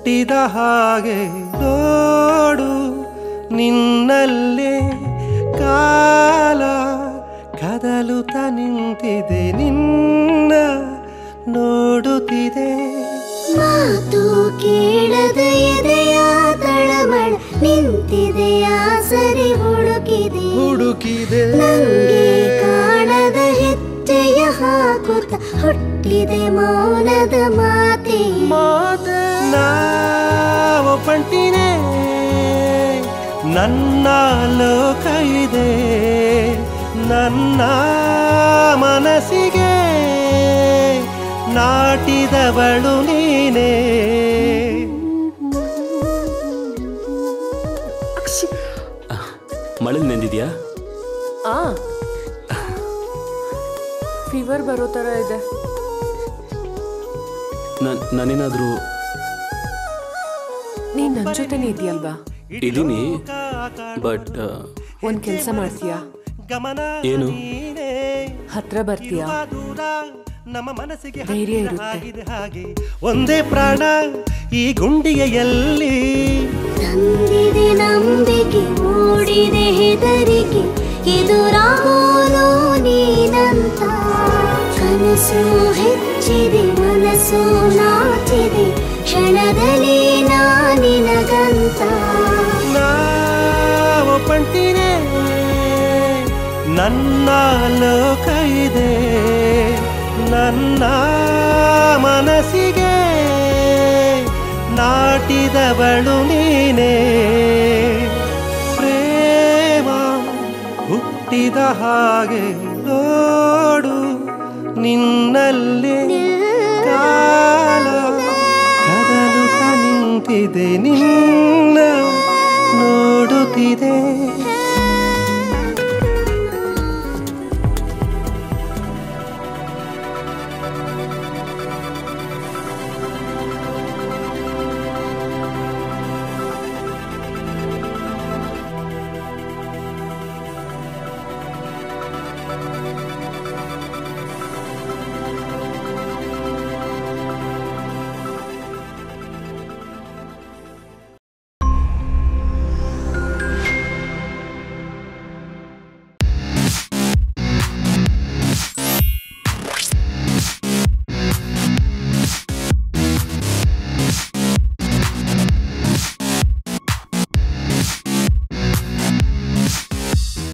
ಹುಟ್ಟಿದ ಹಾಗೆ ನೋಡು ನಿನ್ನಲ್ಲೇ ಕಾಲ ಕದಲುತ್ತ ನಿಂತಿದೆ ನಿನ್ನ ನೋಡುತ್ತಿದೆ. ಮಾತು ಕೇಳದ ಎದೆಯ ತಳಮಳ ನಿಂತಿದೆಯ ಸರಿ ಹುಡುಕಿದೆ. ಹುಡುಕಿದೆ. ಕಾಣದ ಹೆಜ್ಜೆಯ ಹಾಕುತ್ತ ಹುಟ್ಟಿದೆ ಮೌನದ ಮಾತೆ. ಮಾತೆ ನಾವು ಪಂಟಿನೇ ನನ್ನ ಲೋಕ ಇದೆ ನನ್ನ ಮನಸ್ಸಿಗೆ ನಾಟಿದವಳು ನೀನೇ. ಮಳೆ ನೆಂದಿದ್ಯಾ? ಆ. ಫೀವರ್ ಬರೋ ಥರ ಇದೆ. ನಾನೇನಾದರೂ ನೀನ್ ನನ್ನ ಜೊತೆನೇ ಇದೆಯಲ್ವಾ ಇದೀನಿ ಬಟ್ ಒಂದ್ ಕೆಲಸ ಮಾಡ್ತೀಯಾ? ಗಮನ ಏನು? ನೀನೇ ಹತ್ರ ಬರ್ತೀಯಾ? ನಮ್ಮ ಮನಸ್ಸಿಗೆ ಧೈರ್ಯ ಇರುತ್ತೆ. ಆಗಿದೆ ಹಾಗೆ. ಒಂದೇ ಪ್ರಾಣ ಈ ಗುಂಡಿಗೆಯಲ್ಲಿ ತಂದಿದೆ ನಂಬಿಕೆ ಮೂಡಿದೆ ಹೆದರಿಕೆ. ಎದುರಾಗೋನು ನೀನಂತ. ಕನಸು ಹೆಚ್ಚಿದೆ ಮನಸ್ಸು ನಾಚಿದೆ ಕ್ಷಣದಲ್ಲಿ ನಾನಿನಗಂತ ನಾವು ಪಂಟಿನೇ ನನ್ನ ಲೋಕ ಇದೆ. ನನ್ನ ಮನಸ್ಸಿಗೆ ನಾಟಿದವಳು ನೀನೇ. ಪ್ರೇಮ ಹುಟ್ಟಿದ ಹಾಗೆ ನೋಡು ನಿನ್ನಲ್ಲಿ. ಕಾಲ ಕದಲುತ್ತ ನಿಂತಿದೆ ನಿನ್ನ